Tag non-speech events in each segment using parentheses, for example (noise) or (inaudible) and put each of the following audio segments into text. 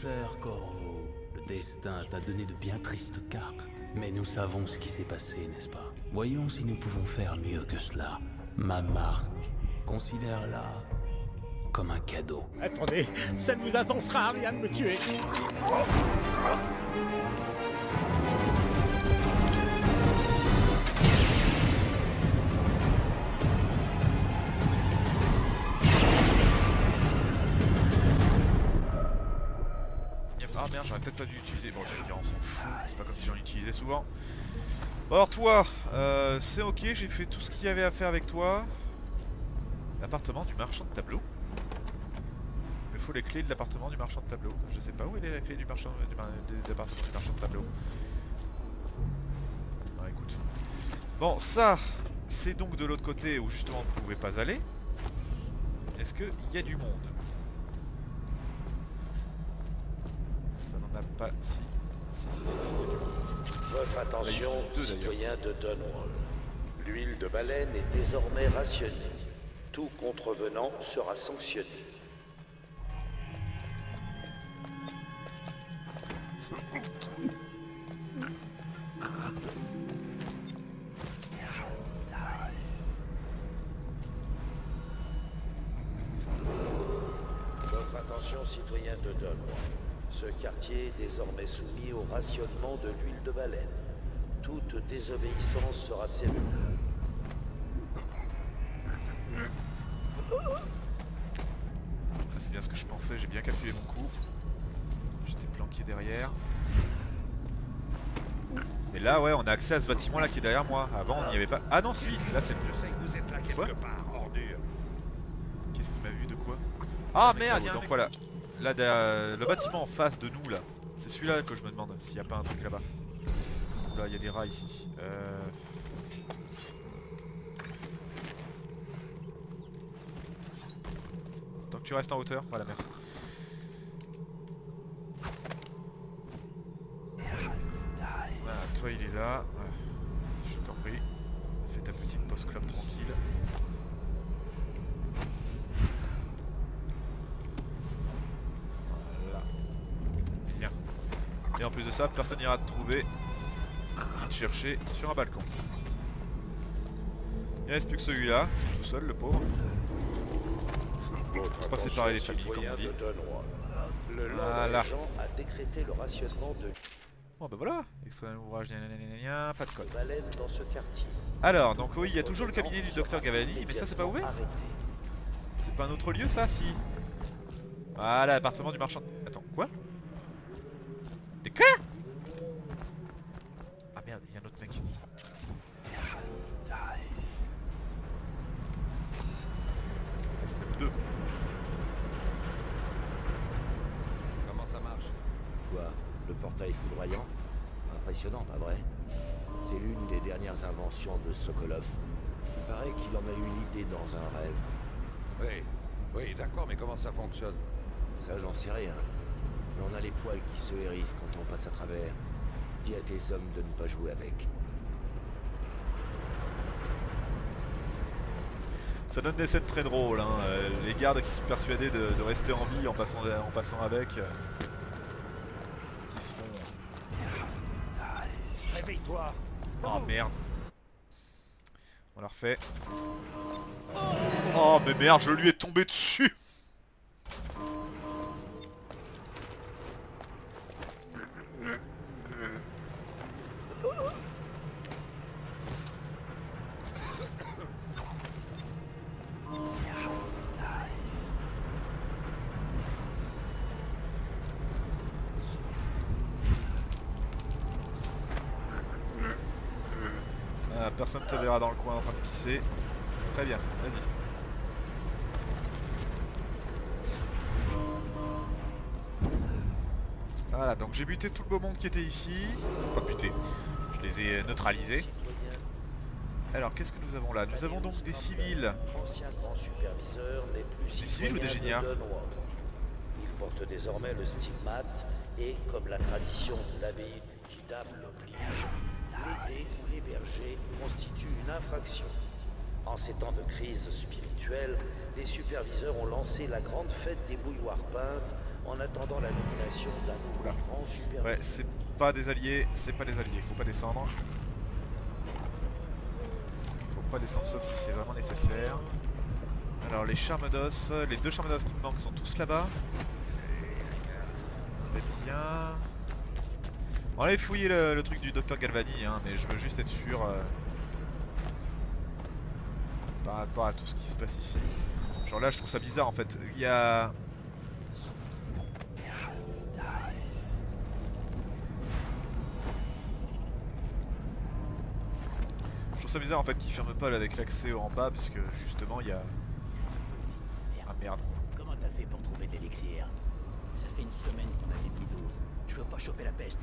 cher Corvo, le destin t'a donné de bien tristes cartes. Mais nous savons ce qui s'est passé, n'est-ce pas? Voyons si nous pouvons faire mieux que cela. Ma marque, considère-la comme un cadeau. Attendez, ça ne vous avancera à rien de me tuer. Pas dû l'utiliser. Bon, je veux dire, on s'en fout. C'est pas comme si j'en utilisais souvent. Alors toi, euh, c'est ok, j'ai fait tout ce qu'il y avait à faire avec toi. L'appartement du marchand de tableau. Il me faut les clés de l'appartement du marchand de tableau. Je sais pas où elle est la clé du marchand du, de l'appartement du marchand de tableau. Ah, écoute. Bon, ça, c'est donc de l'autre côté où justement on ne pouvait pas aller. Est-ce qu'il y a du monde Ça n'en a pas. Si. Si, si, si, si, il y a du monde. Votre attention, deux, citoyens de Dunwall. L'huile de baleine est désormais rationnée. Tout contrevenant sera sanctionné. Désobéissance sera sévère. Ah, c'est bien ce que je pensais, j'ai bien calculé mon coup. J'étais planqué derrière. Et là, ouais, on a accès à ce bâtiment là qui est derrière moi. Avant, on n'y avait pas. Ah non, si, là c'est. Je sais que vous êtes là Quoi quelque part, ordure. Qu'est-ce qu'il m'a vu de quoi? Ah merde, donc voilà. Là, derrière- le bâtiment en face de nous là. C'est celui-là que je me demande s'il n'y a pas un truc là-bas. Il y a des rats ici. Euh... Tant que tu restes en hauteur, voilà, merci. Voilà, toi il est là. Je t'en prie. Fais ta petite post-club tranquille. Voilà. Bien. Et en plus de ça, personne n'ira te trouver chercher sur un balcon. Il reste plus que celui-là, qui est tout seul, le pauvre. Faut pas séparer les familles, comme on dit. Le Voilà. A décrété le rationnement de Bon bah voilà, extrait ouvrage, pas de code. baleine dans ce quartier. Alors, donc oui, il y a toujours le cabinet du docteur Gavalani, mais ça c'est pas ouvert. C'est pas un autre lieu ça, si Voilà, appartement du marchand. Quoi Le portail foudroyant Impressionnant, pas vrai? C'est l'une des dernières inventions de Sokolov. Il paraît qu'il en a eu l'idée dans un rêve. Oui, oui, d'accord, mais comment ça fonctionne? Ça, j'en sais rien. Mais on a les poils qui se hérissent quand on passe à travers. Dis à tes hommes de ne pas jouer avec. Ça donne des scènes très drôles, hein. les gardes qui sont persuadés de, de rester en vie en passant, en passant avec. Oh merde. On la refait. Oh mais merde, je lui ai tombé dessus Personne te verra dans le coin en train de pisser. Très bien, vas-y. Voilà, donc j'ai buté tout le beau monde qui était ici. Enfin buté, je les ai neutralisés. Alors qu'est-ce que nous avons là? Nous avons donc des civils. Des civils ou des citoyen géniards? De Dunwall. Il porte désormais le stigmate et, comme la tradition de l'abbaye du l'oblige, ou l'héberger constitue une infraction. En ces temps de crise spirituelle, les superviseurs ont lancé la grande fête des bouilloires peintes en attendant la nomination d'un nouveau grand superviseur. Ouais, c'est pas des alliés, c'est pas des alliés, faut pas descendre. Faut pas descendre sauf si c'est vraiment nécessaire. Alors les charmes d'os, les deux charmes d'os qui me manquent sont tous là-bas. Très bien. On aller fouiller le, truc du docteur Galvani, hein, mais je veux juste être sûr euh, par rapport à tout ce qui se passe ici. Genre là je trouve ça bizarre en fait. Il y a... Je trouve ça bizarre en fait qu'ils ferment pas là, avec l'accès en bas parce que justement il y a... Ah merde. Comment t'as fait pour trouver l'élixir Ça fait une semaine qu'on a des d'eau. Je veux pas choper la peste.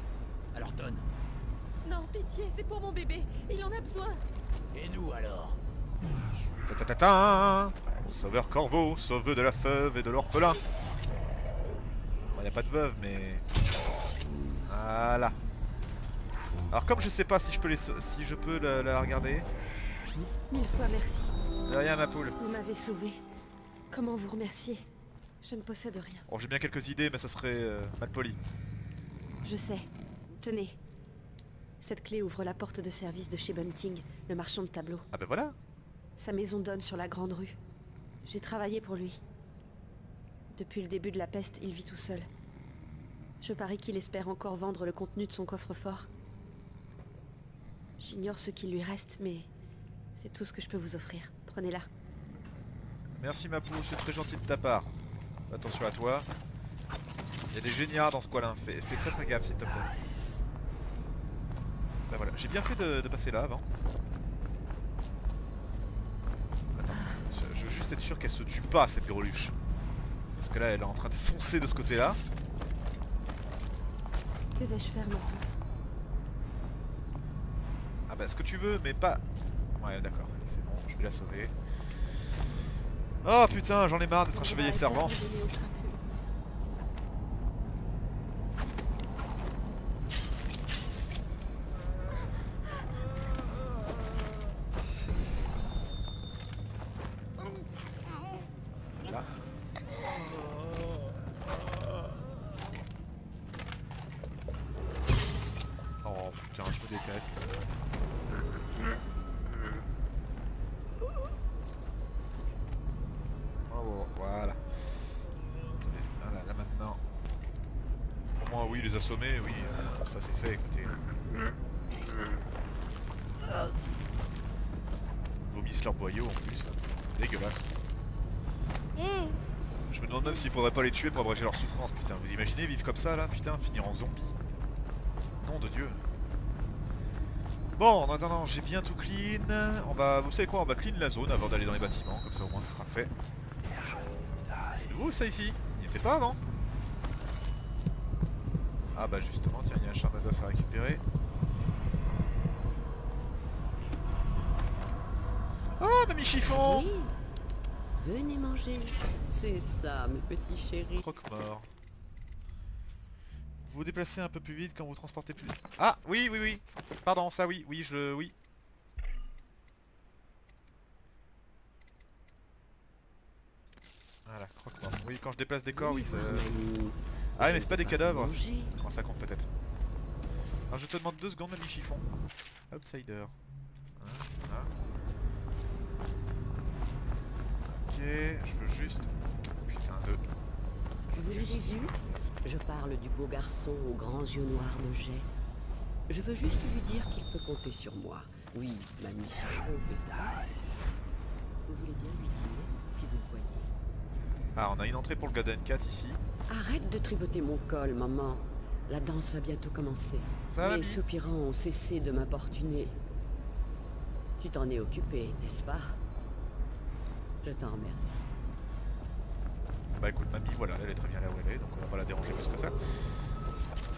Alors donne. Non, pitié, c'est pour mon bébé. Il en a besoin. Et nous alors Ta ta ta ta Sauveur Corvo, sauveur de la feuve et de l'orphelin. Bon, y a pas de veuve, mais... Voilà. Alors comme je sais pas si je peux les sau- si je peux la, la regarder. Mille fois merci. De rien ma poule. Vous m'avez sauvé. Comment vous remercier? Je ne possède rien. Bon j'ai bien quelques idées mais ça serait euh, mal poli. Je sais. Tenez. Cette clé ouvre la porte de service de chez Bunting, le marchand de tableaux. Ah ben voilà Sa maison donne sur la grande rue. J'ai travaillé pour lui. Depuis le début de la peste, il vit tout seul. Je parie qu'il espère encore vendre le contenu de son coffre-fort. J'ignore ce qui lui reste, mais c'est tout ce que je peux vous offrir. Prenez-la. Merci ma poule, c'est très gentil de ta part. Attention à toi. Il y a des géniards dans ce coin-là, fais, fais très très gaffe s'il te plaît. Voilà, j'ai bien fait de, de passer là avant. Attends, je, veux juste être sûr qu'elle se tue pas cette greluche. Parce que là elle est en train de foncer de ce côté-là. Que vais-je faire maintenant Ah bah ce que tu veux mais pas... Ouais d'accord, c'est bon, je vais la sauver. Oh putain, j'en ai marre d'être un chevalier servant. Là. Oh voilà. Voilà, là maintenant. Au moins, oui, les assommer, oui, euh, ça c'est fait, écoutez. Vomissent leur boyau en plus. Dégueulasse. Je me demande même s'il faudrait pas les tuer pour abréger leur souffrance, putain. Vous imaginez vivre comme ça là, putain, finir en zombie. Nom de Dieu. Bon, en attendant, j'ai bien tout clean. On va, vous savez quoi, on va clean la zone avant d'aller dans les bâtiments, comme ça au moins ce sera fait. C'est nouveau ça ici? Il n'y était pas avant? Ah bah justement, tiens, il y a un charnados à récupérer. Oh, mamie chiffon Oui. Venez manger. C'est ça, mes petits chéris. Croque-mort. Vous déplacez un peu plus vite quand vous transportez plus. Ah, oui, oui, oui. Pardon, ça oui, oui, je... oui. Voilà, croque-mort. Oui, quand je déplace des corps, oui, ça... Ah, mais c'est pas des cadavres. Quand ça compte peut-être. Alors je te demande deux secondes, mamie chiffon. Outsider. Hein. Ok, je veux juste... Putain, deux. Vous l'avez vu Merci. Je parle du beau garçon aux grands yeux noirs de jet. Je veux juste lui dire qu'il peut compter sur moi. Oui, mamie Chiffon fait ça. Vous voulez bien lui dire, si vous le voyez. Ah, on a une entrée pour le Garden 4 ici. Arrête de tripoter mon col, maman. La danse va bientôt commencer. Ça va, Les soupirants ont cessé de m'importuner. Tu t'en es occupé, n'est-ce pas? Je t'en remercie. Bah écoute mamie, voilà, elle est très bien là où elle est, donc on va pas la déranger plus que ça.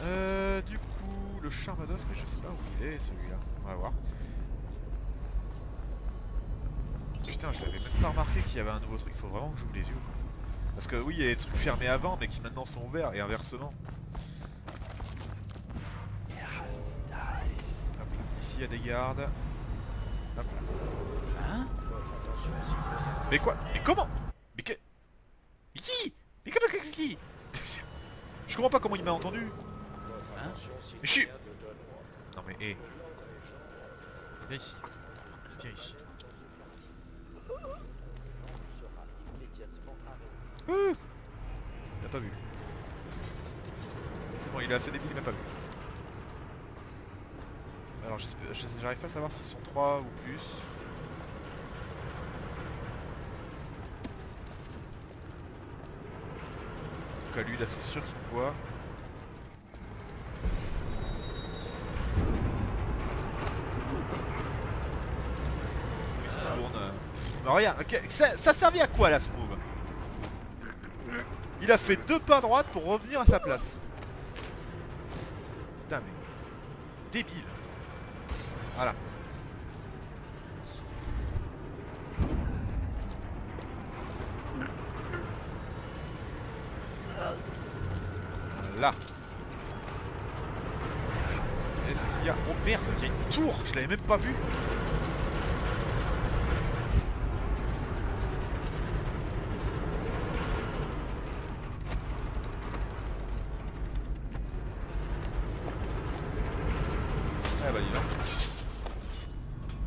Euh, du coup, le Charmados, mais je sais pas où il est celui-là. On va voir. Putain, je l'avais même pas remarqué qu'il y avait un nouveau truc, faut vraiment que j'ouvre les yeux. Parce que oui, il y a des trucs fermés avant, mais qui maintenant sont ouverts, et inversement. Hop. Ici, il y a des gardes. Hop. Hein? Mais quoi? Mais comment Mais que... Mais qui Mais comment que qui comprends pas comment il m'a entendu. Hein Mais je suis... Non mais, hé. Viens ici. Viens ici. Ouh il m'a pas vu. C'est bon, il est assez débile, il m'a pas vu. Alors j'arrive pas à savoir s'ils sont 3 ou plus. En tout lui là c'est sûr qu'il me voit. Il tourne. Mais regarde, ok, ça, ça servait à quoi là ce move? Il a fait deux pas droite pour revenir à sa place. Putain mais... Débile. Voilà. Là. Est-ce qu'il y a... Oh merde, il y a une tour Je l'avais même pas vue Ah bah dis donc.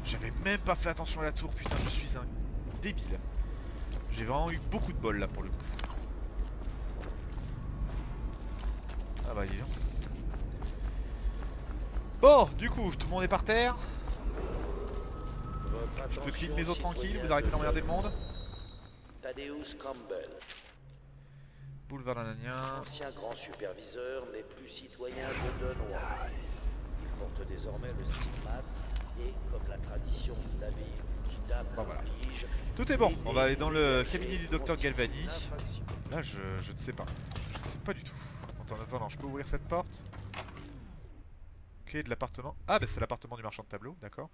J'avais même pas fait attention à la tour, putain, je suis un débile. J'ai vraiment eu beaucoup de bol là pour le coup. Ah bah dis donc. Bon, du coup, tout le monde est par terre. Je peux clean mes eaux tranquilles, vous arrêtez d'emmerder le monde. Thaddeus Campbell, Boulevard Lananien. ancien grand superviseur, n'est plus citoyen de Denois. Il porte désormais le stigmate et, comme la tradition de l'abbaye qui dame Bah voilà. Tout est bon, on va aller dans le cabinet du docteur Galvani. Là, je, je ne sais pas. Je ne sais pas du tout. Attends, attends, je peux ouvrir cette porte Ok, de l'appartement. Ah, bah c'est l'appartement du marchand de tableaux, d'accord.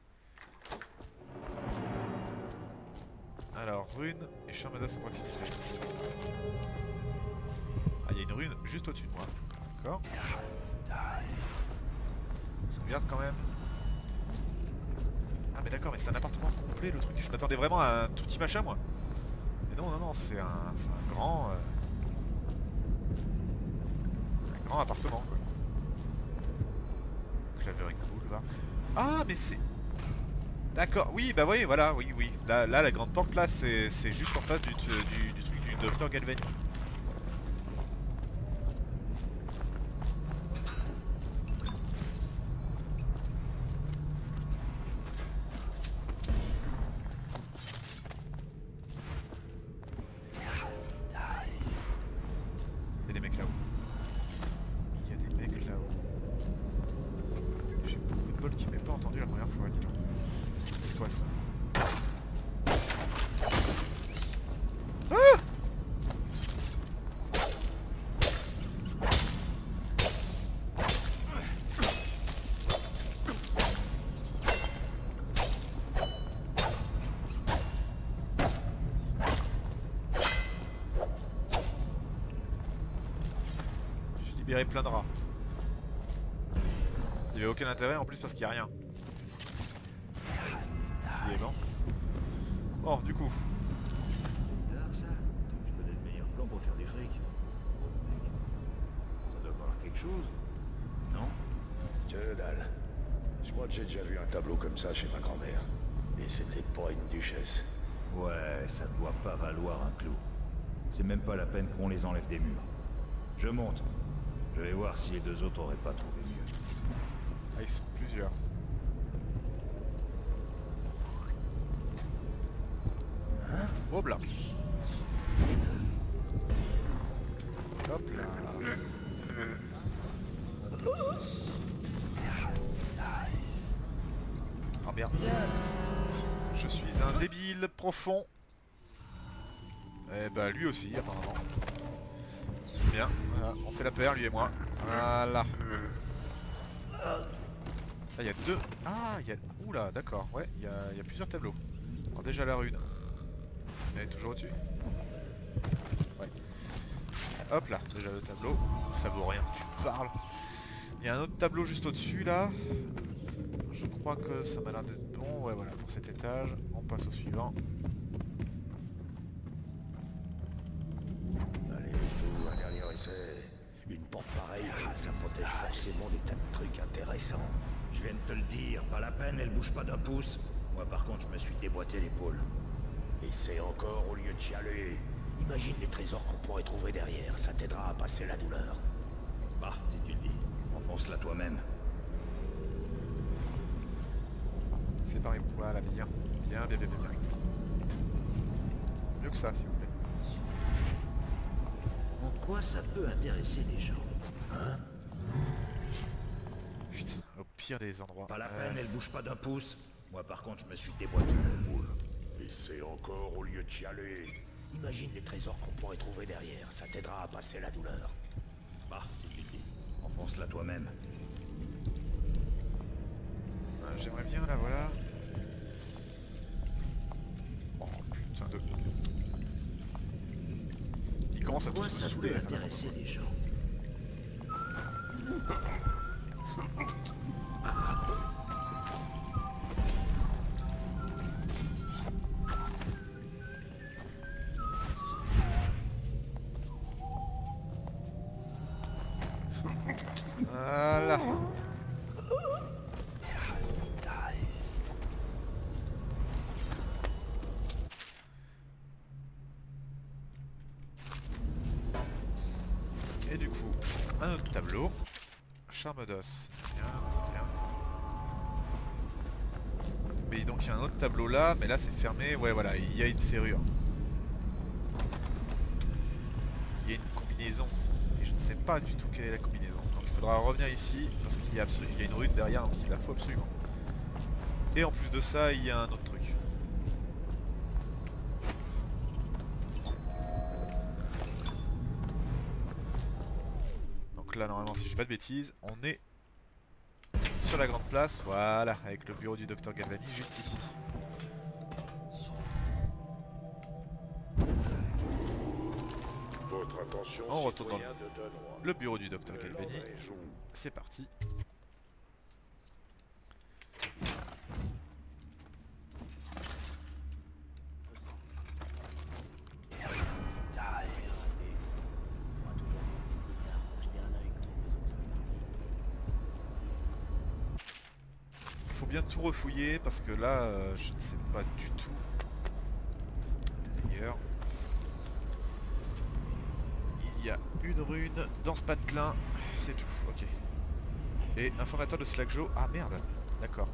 Alors, rune et chambre à proximité. Ah, il y a une rune juste au-dessus de moi. D'accord. Sauvegarde quand même. Ah, mais d'accord, mais c'est un appartement complet le truc. Je m'attendais vraiment à un tout petit machin, moi. Mais non, non, non, c'est un, un grand... euh, Grand appartement, quoi. Clavering Boulevard. Ah, mais c'est... D'accord, oui, bah oui, voilà, oui, oui. Là, la grande porte, là, c'est juste en face du, du, du truc du docteur Galvani. Qui m'ait pas entendu la première fois, dis donc. C'est quoi ça Ah J'ai libéré plein de rats. Avait aucun intérêt en plus parce qu'il n'y a rien. S'il est bon. Bon, du coup. bizarre ça. Je connais le meilleur plan pour faire du fric. Ça doit valoir quelque chose. Non Que dalle. Je crois que j'ai déjà vu un tableau comme ça chez ma grand-mère. Et c'était pas une duchesse. Ouais, ça doit pas valoir un clou. C'est même pas la peine qu'on les enlève des murs. Je monte. Je vais voir si les deux autres auraient pas trouvé mieux. Ah, ils sont plusieurs. Hop là. Hop là. Ah merde. Je suis un débile profond. Eh bah lui aussi apparemment. Bien, voilà, on fait la paire lui et moi. Voilà. Ah, il y a deux. Ah, il y a. Oula, d'accord. Ouais, il y a, y a plusieurs tableaux. Alors, déjà la rune. Elle est toujours au-dessus Ouais. Hop là, déjà le tableau. Ça vaut rien, tu parles. Il y a un autre tableau juste au-dessus là. Je crois que ça m'a l'air d'être bon. Ouais, voilà, pour cet étage. On passe au suivant. Bouge pas d'un pouce. Moi par contre, je me suis déboîté l'épaule. Et c'est encore au lieu de chialer. Imagine les trésors qu'on pourrait trouver derrière, ça t'aidera à passer la douleur. Bah, si tu le dis, enfonce-la toi-même. Séparez-vous. Voilà, bien. Bien, bien, bien, bien, bien. Mieux que ça, s'il vous plaît. En quoi ça peut intéresser les gens? Au pire des endroits. Pas la Euh, peine, elle bouge pas d'un pouce. Moi par contre, je me suis déboîté l'épaule. Et c'est encore au lieu de chialer. Imagine les trésors qu'on pourrait trouver derrière, ça t'aidera à passer la douleur. Bah, le enfonce-la toi-même. euh, J'aimerais bien, là, voilà. Oh putain de... Il commence à tous Quoi me ça saouler. intéresser les gens (laughs) Voilà. Et du coup, un autre tableau. Charme d'os. Mais donc il y a un autre tableau là, mais là c'est fermé. Ouais voilà, il y a une serrure. Il y a une combinaison. Et je ne sais pas du tout quelle est la combinaison. Il faudra revenir ici, parce qu'il y a une rune derrière, donc il la faut absolument. Et en plus de ça, il y a un autre truc. Donc là, normalement, si je dis pas de bêtises, on est sur la grande place, voilà, avec le bureau du docteur Galvani juste ici. De Dunroy. le bureau du docteur Galvani. C'est parti. Il faut bien tout refouiller parce que là, euh, je ne sais pas du tout. D'ailleurs, il y a une rune dans ce patelin, c'est tout, ok. Et informateur de Slackjo, ah merde, d'accord.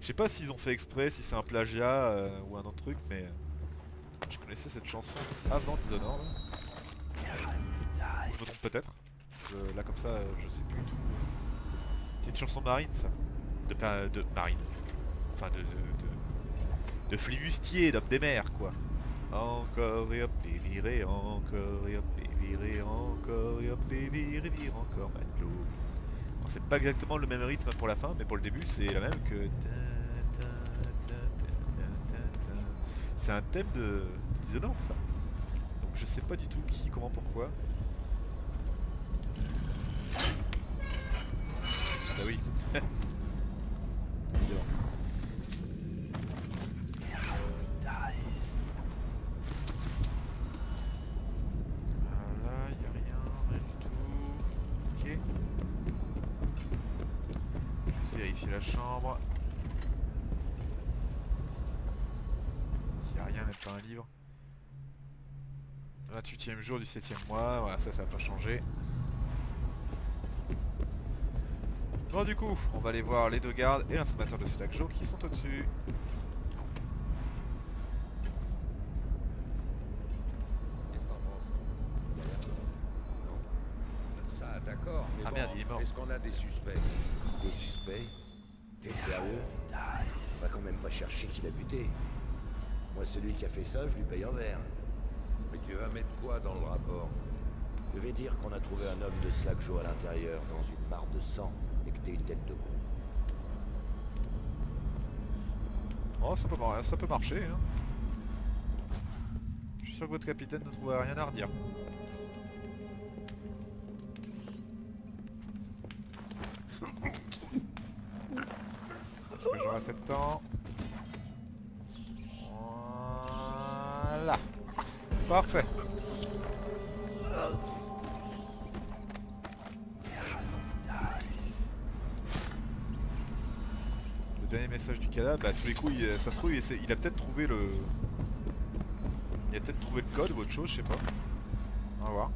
Je sais pas s'ils ont fait exprès, si c'est un plagiat euh, ou un autre truc, mais euh, je connaissais cette chanson avant Dishonored. Je me trompe peut-être. Là comme ça, euh, je sais plus du tout. C'est une chanson marine ça. De, de marine. Enfin de... de, de, de flibustier, d'homme des mers quoi. Encore et hop et virer, encore et hop et virer, encore et hop et virer, vire encore matelot. C'est pas exactement le même rythme pour la fin, mais pour le début c'est la même que... C'est un thème de, Dishonored ça. Donc je sais pas du tout qui, comment, pourquoi. Ah bah oui. (laughs) vérifier la chambre. Y a rien, pas un livre. 28ème jour du 7ème mois, voilà, ça, ça n'a pas changé. Bon, du coup, on va aller voir les deux gardes et l'informateur de Slackjo qui sont au-dessus. Qu'est-ce que t'en penses Non. Ça, d'accord. mais Ah bon, merde, il est mort. Est-ce qu'on a des suspects Des suspects Des sérieux On va quand même pas chercher qui l'a buté. Moi, celui qui a fait ça, je lui paye en verre. Mais tu vas mettre quoi dans le rapport? Je vais dire qu'on a trouvé un homme de Slack Joe à l'intérieur, dans une mare de sang, et que t'es une tête de con. Oh, ça peut, mar- ça peut marcher. Hein. Je suis sûr que votre capitaine ne trouvera rien à redire. Temps Voilà. Parfait. Le dernier message du cadavre, bah, tous les coups, il- essaie- il a peut-être trouvé le... Il a peut-être trouvé le code ou autre chose, je sais pas. On va voir.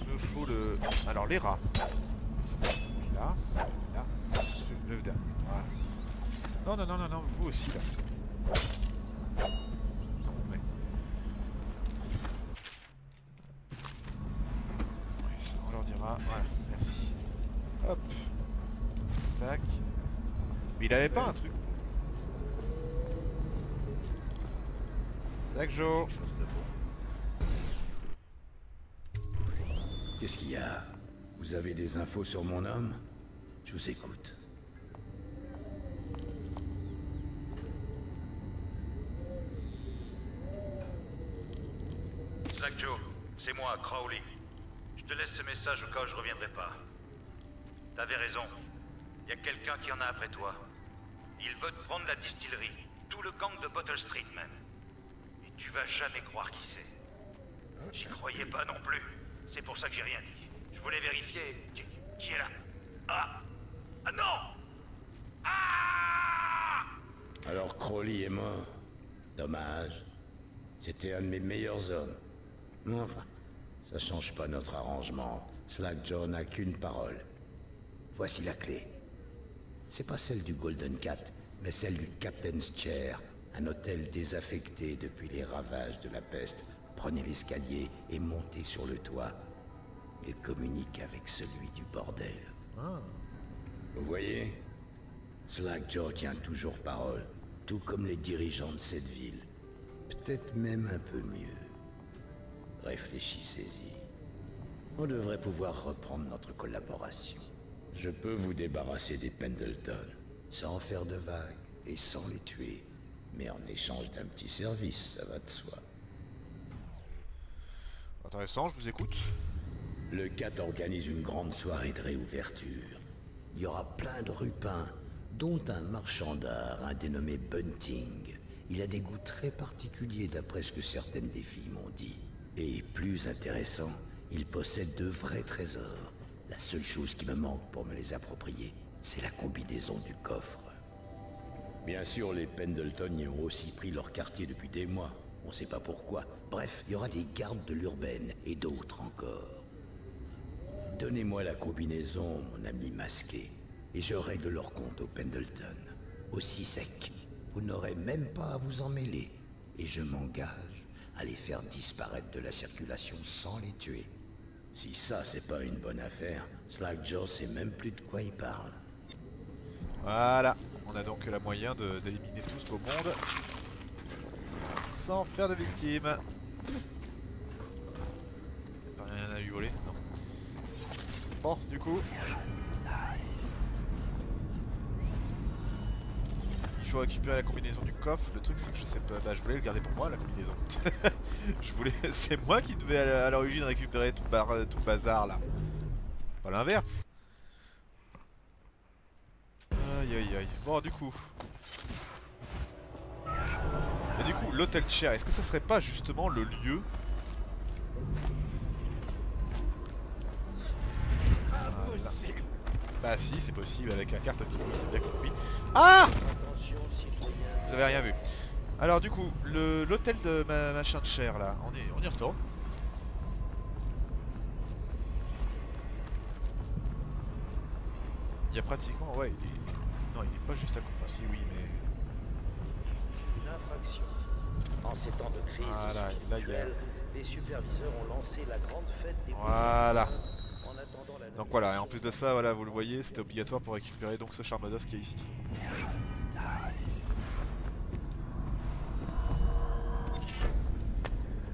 Il me faut le... Alors, les rats. Là, là, le dernier. Voilà. Non, non, non, non, non, vous aussi, là. Oui, ça, on leur dira. Voilà, merci. Hop. Tac. Mais il avait pas un truc. Tac, Joe. Qu'est-ce qu'il y a? Vous avez des infos sur mon homme? Je vous écoute. Slack Joe, Crowley. Je te laisse ce message au cas où je reviendrai pas. T'avais raison. Il y a quelqu'un qui en a après toi. Il veut prendre la distillerie. Tout le gang de Bottle Street même. Et tu vas jamais croire qui c'est. J'y croyais pas non plus. C'est pour ça que j'ai rien dit. Je voulais vérifier. Qui, est là Ah Ah non Ah Alors Crowley est mort. Dommage. C'était un de mes meilleurs hommes. Enfin, ça change pas notre arrangement. Slack John n'a qu'une parole. Voici la clé. C'est pas celle du Golden Cat, mais celle du Captain's Chair, un hôtel désaffecté depuis les ravages de la peste. Prenez l'escalier et montez sur le toit. Il communique avec celui du bordel. Vous voyez? Slack Joe tient toujours parole, tout comme les dirigeants de cette ville. Peut-être même un peu mieux. Réfléchissez-y. On devrait pouvoir reprendre notre collaboration. Je peux vous débarrasser des Pendleton, sans faire de vagues et sans les tuer. Mais en échange d'un petit service, ça va de soi. Intéressant, je vous écoute. Le 4 organise une grande soirée de réouverture. Il y aura plein de rupins, dont un marchand d'art, un dénommé Bunting. Il a des goûts très particuliers d'après ce que certaines des filles m'ont dit. Et plus intéressant, il possède de vrais trésors. La seule chose qui me manque pour me les approprier, c'est la combinaison du coffre. Bien sûr, les Pendleton y ont aussi pris leur quartier depuis des mois. On sait pas pourquoi. Bref, il y aura des gardes de l'urbaine et d'autres encore. Donnez-moi la combinaison, mon ami masqué, et je règle leur compte au Pendleton. Aussi sec, vous n'aurez même pas à vous en mêler. Et je m'engage à les faire disparaître de la circulation sans les tuer. Si ça, c'est pas une bonne affaire, Slack Joe sait même plus de quoi il parle. Voilà. On a donc la moyen d'éliminer tout ce beau monde. Sans faire de victimes. Pas rien à lui voler, non. Bon, du coup. Récupérer la combinaison du coffre. Le truc c'est que je sais pas. Bah je voulais le garder pour moi la combinaison. (laughs) je voulais. (laughs) C'est moi qui devais à l'origine récupérer tout, bar... tout bazar là. Pas l'inverse. Aïe aïe aïe. Bon du coup. Et du coup, l'hôtel Chair, est-ce que ça serait pas justement le lieu Voilà. Bah si, c'est possible avec la carte qui t'as bien compris. Ah Rien vu. Alors du coup, le- l'hôtel de ma machin de chair là, on, est, on y retourne. Il y a pratiquement, ouais, il est... Non, il est pas juste à côté. Enfin si, oui, mais... Une infraction. En ces temps de crise Voilà, là, il y a- spirituelle, les superviseurs ont lancé la grande fête des Voilà. Donc voilà, et en plus de ça, voilà, vous le voyez, c'était obligatoire pour récupérer donc ce charme d'os qui est ici.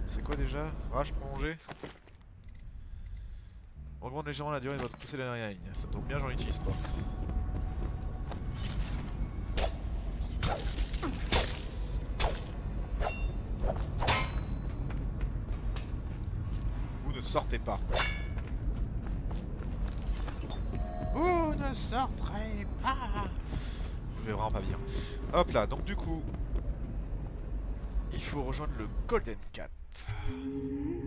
C'est déjà? Rage prolongé Augmente légèrement la durée de votre poussée de la dernière ligne. Ça tombe bien, j'en utilise pas. Vous ne sortez pas. Vous ne sortirez pas Je vais vraiment pas bien. Hop là, donc du coup... Il faut rejoindre le Golden Cat. Mm-hmm.